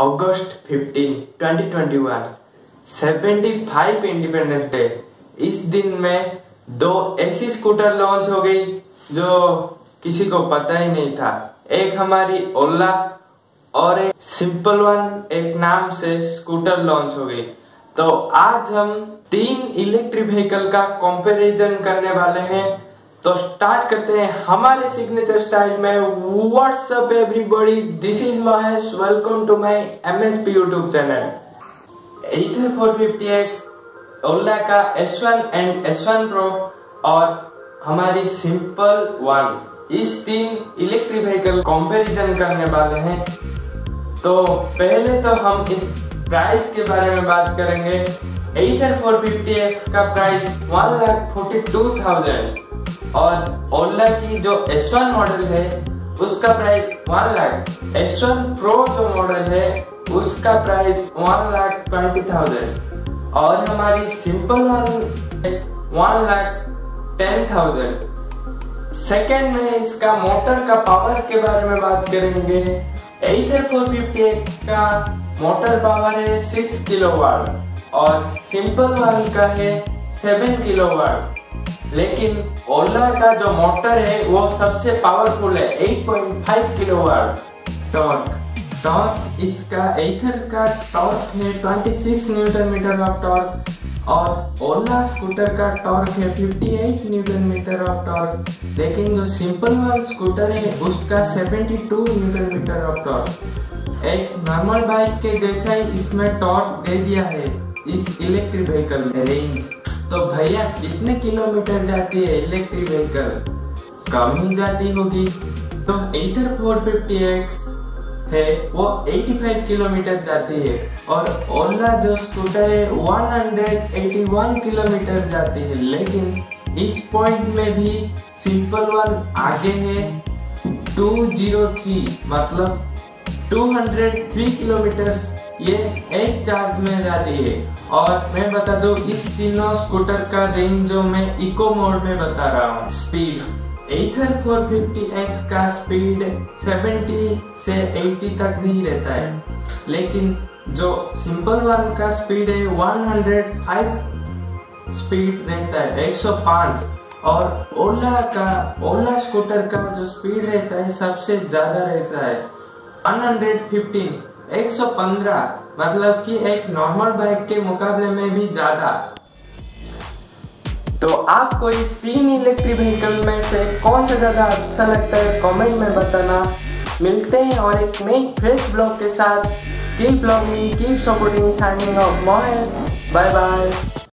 अगस्त 15 2021 75 independence day इस दिन में दो ऐसी स्कूटर लॉन्च हो गई, जो किसी को पता ही नहीं था। एक हमारी ओला और एक सिंपल वन एक नाम से स्कूटर लॉन्च हो गई। तो आज हम तीन इलेक्ट्रिक व्हीकल का कंपैरिजन करने वाले हैं। तो स्टार्ट करते हैं हमारे सिग्नेचर स्टाइल में। What's up everybody this is Mahesh welcome to my MSP YouTube channel इधर 450x ओला का S1 एंड S1 Pro और हमारी सिंपल वन इस तीन इलेक्ट्रिक व्हीकल कंपैरिजन करने वाले हैं। तो पहले तो हम इस प्राइस के बारे में बात करेंगे। एथर 450x का price one lakh forty two thousand और ओला की जो S1 मॉडल है, उसका price one lakh S1 Pro जो मॉडल है, उसका price one lakh twenty thousand और हमारी Simple One one lakh ten thousand second में इसका मोटर का पावर के बारे में बात करेंगे. एथर 450 का मोटर पावर है 6 किलोवाट और सिंपल वन का है 7 किलोवाट लेकिन ओला का जो मोटर है, वो सबसे पावरफुल है 8.5 किलोवाट टॉर्क टॉर्क इसका एथर का टॉर्क है 26 न्यूटन मीटर ऑफ़ टॉर्क और ओला स्कूटर का टॉर्क है 58 न्यूटन मीटर ऑफ़ टॉर्क लेकिन जो सिंपल वन स्कूटर है, उसका 72 न्यूटन मीटर ऑफ़ टॉर्क एक नॉर्मल बाइक के जैसा ही इसमें टॉर्क दे दिया है, इस इलेक्ट्रिक व्हीकल में रेंज तो भैया, कितने किलोमीटर जाती है इलेक्ट्रिक व्हीकल कम ही जाती होगी। तो इधर 450x है, वो 85 किलोमीटर जाती है। और ओला जो स्कूटर है 181 किलोमीटर जाती है। लेकिन इस पॉइंट में भी सिंपल वन आगे है। 203 मतलब 203 किलोमीटर ये एक चार्ज में जाती है। और मैं बता दू, इस तीनों स्कूटर का रेंज जो मैं इको मोड में बता रहा हूँ स्पीड एथर 450x का स्पीड 70 से 80 तक नहीं रहता है। लेकिन जो सिंपल वन का स्पीड है 105 स्पीड रहता है 105 और ओला का ओला स्कूटर का जो स्पीड रहता है, सबसे ज़्यादा रहता है 115 115 मतलब कि एक नॉर्मल बाइक के मुकाबले में भी ज़्यादा। तो आपको ये तीन इलेक्ट्रिक व्हीकल में से कौन सा ज़्यादा अच्छा लगता है कमेंट में बताना। मिलते हैं और एक नई फ्रेश ब्लॉग के साथ। Keep blogging keep supporting signing off bye bye